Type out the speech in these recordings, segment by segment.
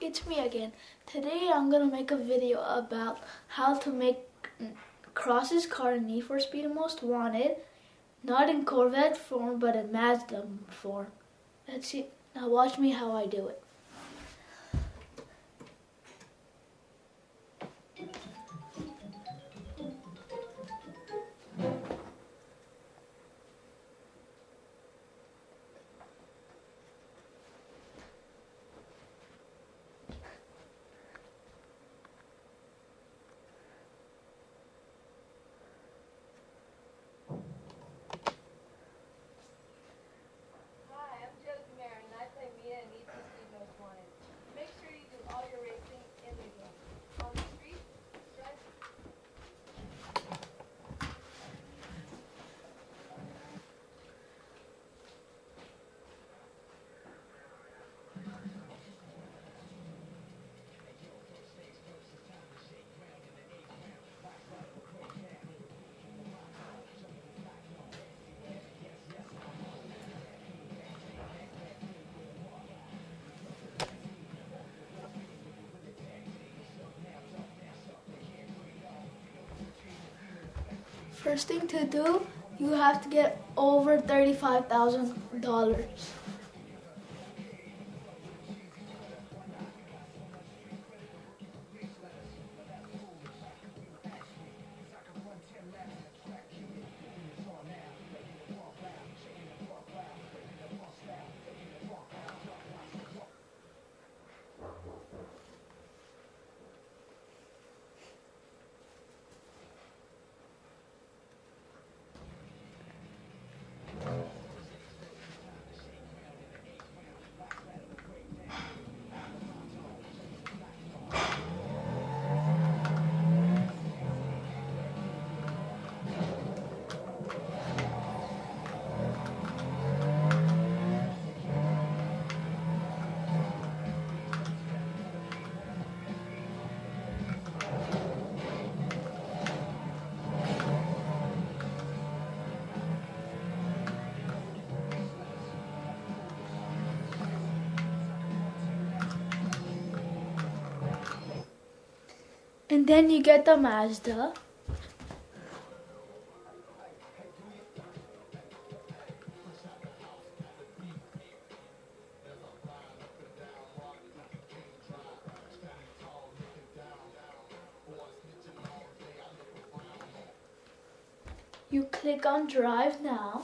it's me again. Today I'm gonna make a video about how to make mm, Cross's car in Need for Speed Most Wanted, not in Corvette form but in Mazda form. Let's see. Now watch me how I do it. First thing to do, you have to get over $35,000. And then you get the Mazda. You click on drive now.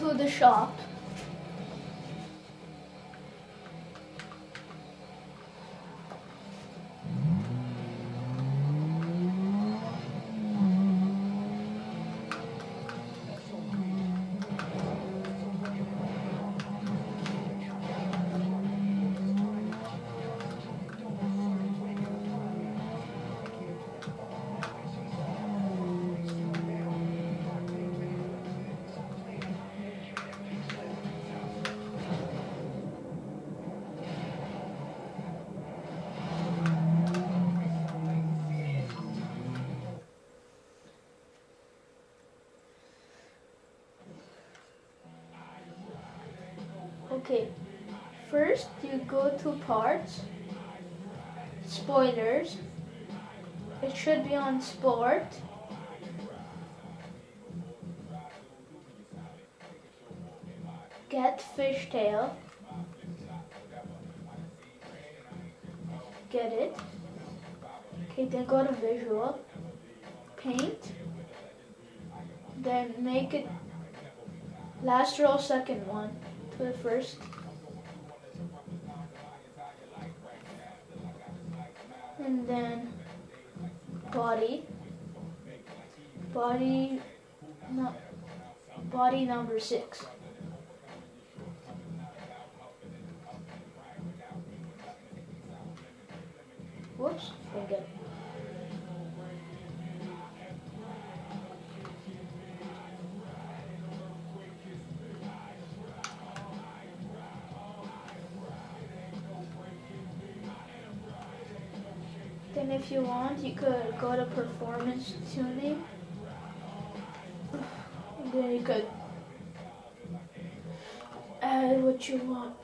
To the shop. Okay, first you go to parts, spoilers, it should be on sport, get fishtail, get it, okay then go to visual, paint, then make it last row second one to the first. And then body, body, no, body number six. Whoops, forget. Then if you want, you could go to performance tuning. Then you could uh, add what you want.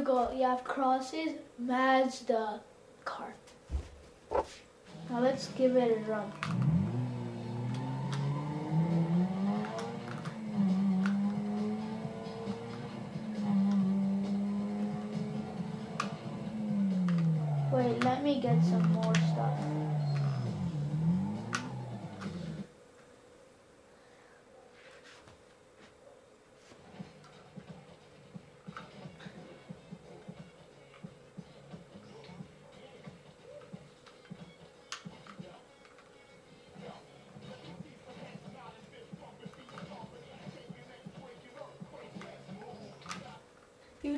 You go. You have Cross's, Mazda car. Now let's give it a run. Wait, let me get some more stuff.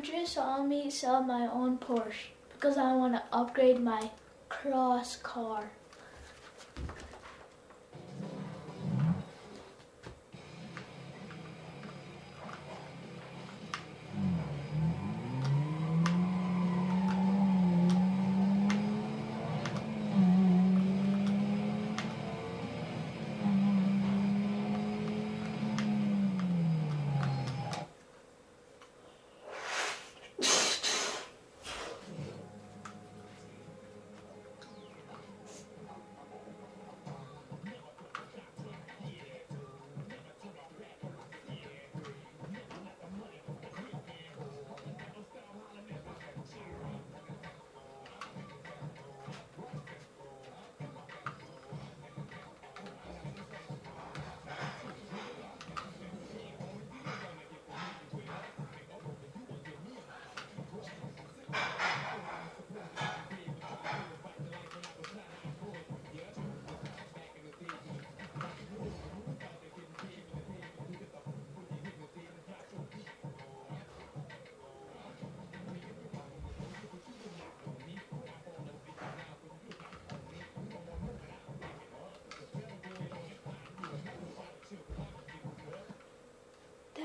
Just saw me sell my own Porsche because I want to upgrade my cross car.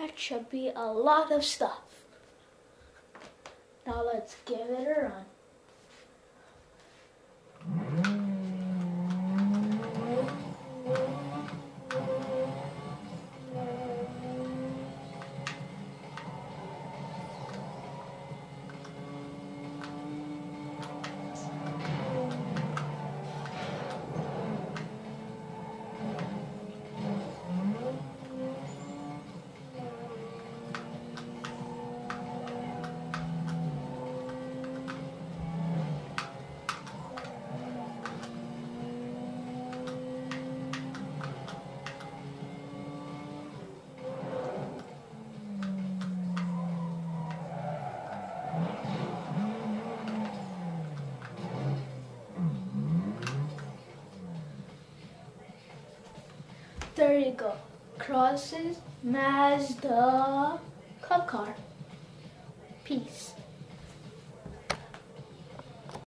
That should be a lot of stuff. Now let's give it a run. Cross's Mazda Club Car. Peace.